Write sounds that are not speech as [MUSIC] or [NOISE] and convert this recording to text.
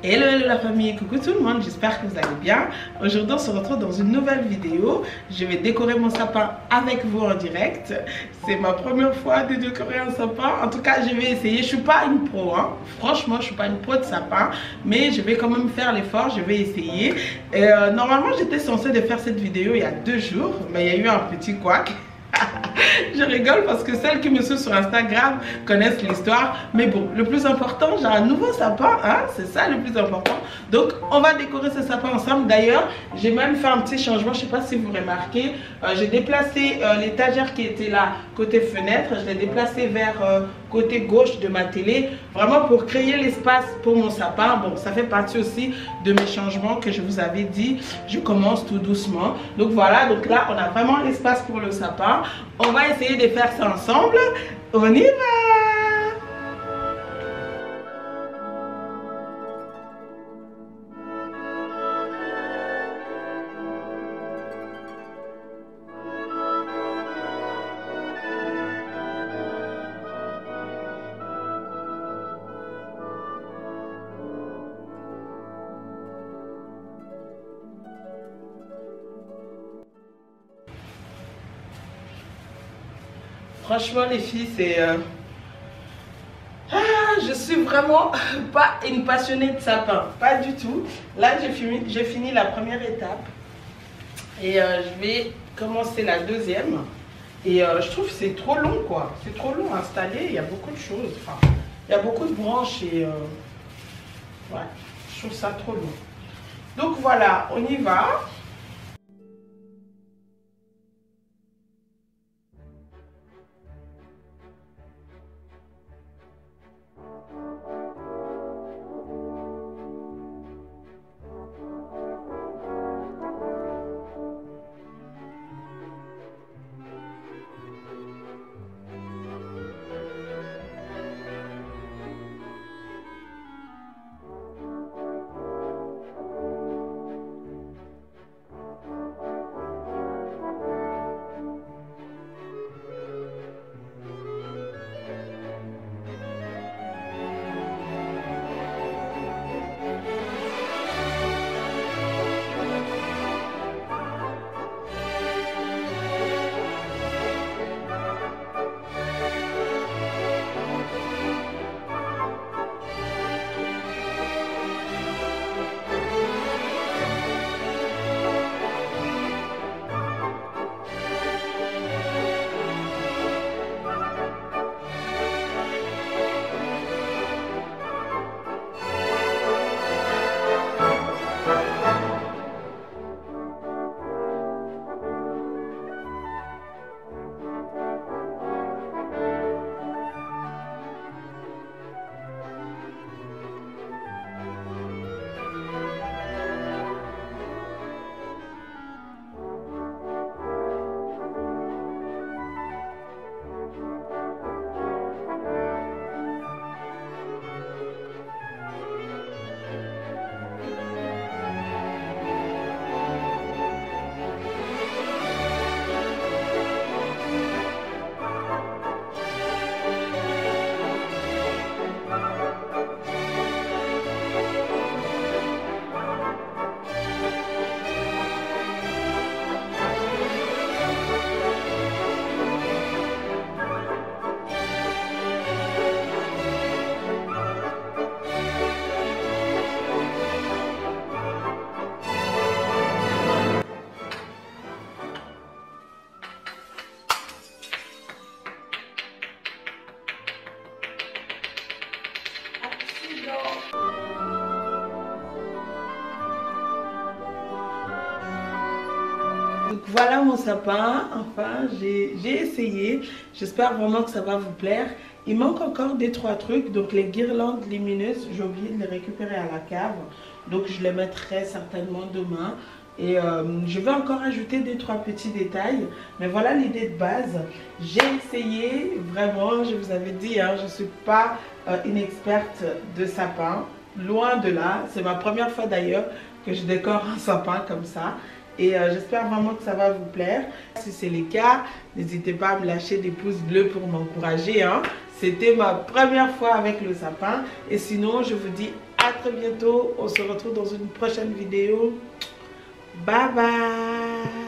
Hello hello la famille, coucou tout le monde, j'espère que vous allez bien. Aujourd'hui on se retrouve dans une nouvelle vidéo. Je vais décorer mon sapin avec vous en direct. C'est ma première fois de décorer un sapin. En tout cas je vais essayer, je suis pas une pro, hein. franchement je suis pas une pro de sapin. Mais je vais quand même faire l'effort, je vais essayer. Euh, normalement j'étais censée de faire cette vidéo il y a deux jours, mais il y a eu un petit couac. [LAUGHS] je rigole parce que celles qui me suivent sur Instagram connaissent l'histoire. Mais bon, le plus important, j'ai un nouveau sapin, hein, c'est ça le plus important. Donc, on va décorer ce sapin ensemble. D'ailleurs, j'ai même fait un petit changement, je ne sais pas si vous remarquez. Euh, j'ai déplacé euh, l'étagère qui était là, côté fenêtre, je l'ai déplacé vers euh, côté gauche de ma télé, vraiment pour créer l'espace pour mon sapin. Bon, ça fait partie aussi de mes changements que je vous avais dit. Je commence tout doucement. Donc voilà, donc là, on a vraiment l'espace pour le sapin. On va essayer de faire ça ensemble. On y va Franchement, les filles, c'est... Euh, ah, je suis vraiment [LAUGHS] pas une passionnée de sapin. Pas du tout. Là, j'ai fini, fini la première étape. Et euh, je vais commencer la deuxième. Et euh, je trouve que c'est trop long, quoi. C'est trop long à installer. Il y a beaucoup de choses. Enfin, il y a beaucoup de branches et... ouais, je trouve ça trop long. Donc voilà, on y va. Donc voilà mon sapin, enfin j'ai essayé, j'espère vraiment que ça va vous plaire. Il manque encore des trois trucs, donc les guirlandes lumineuses, j'ai oublié de les récupérer à la cave. Donc je les mettrai certainement demain. Et euh, je vais encore ajouter des trois petits détails. Mais voilà l'idée de base. J'ai essayé, vraiment, je vous avais dit, hein, je ne suis pas euh, une experte de sapin. Loin de là. C'est ma première fois d'ailleurs que je décore un sapin comme ça. Et euh, j'espère vraiment que ça va vous plaire. Si c'est le cas, n'hésitez pas à me lâcher des pouces bleus pour m'encourager. Hein. C'était ma première fois avec le sapin. Et sinon, je vous dis à très bientôt. On se retrouve dans une prochaine vidéo. Bye bye